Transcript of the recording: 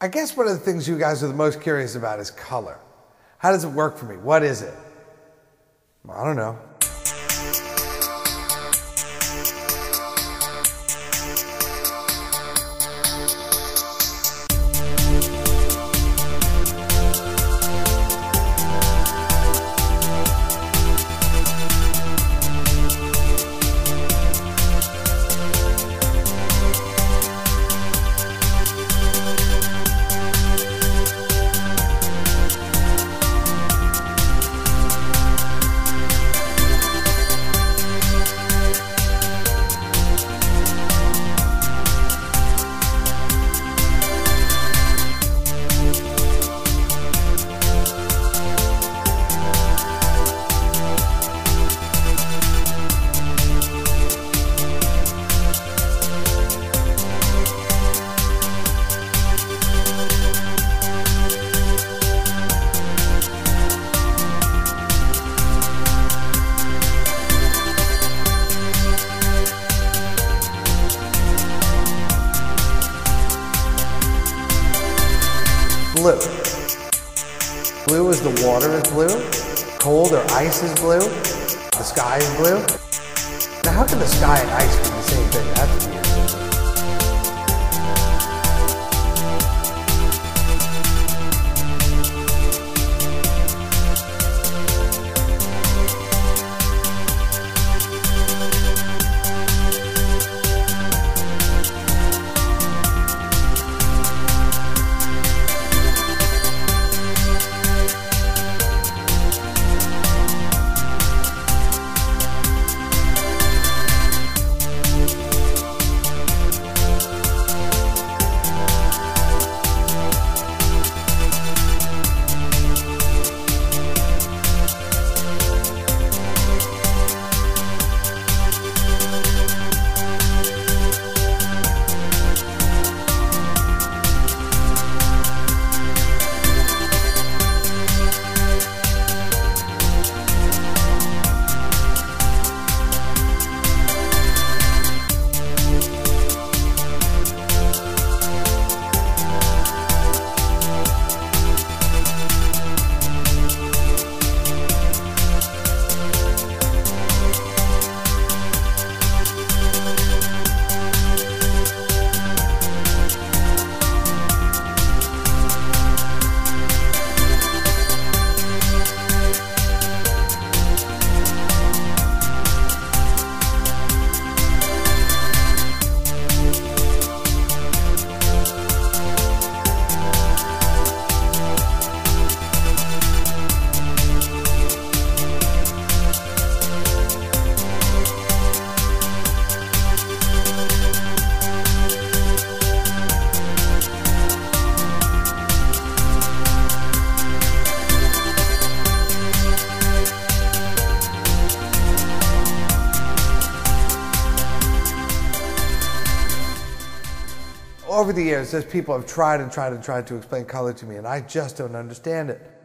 I guess one of the things you guys are the most curious about is color. How does it work for me? What is it? I don't know. Blue. Blue is the water is blue. Cold or ice is blue. The sky is blue. Now how can the sky and ice be the same thing? That's. Over the years, as people have tried and tried and tried to explain color to me, and I just don't understand it.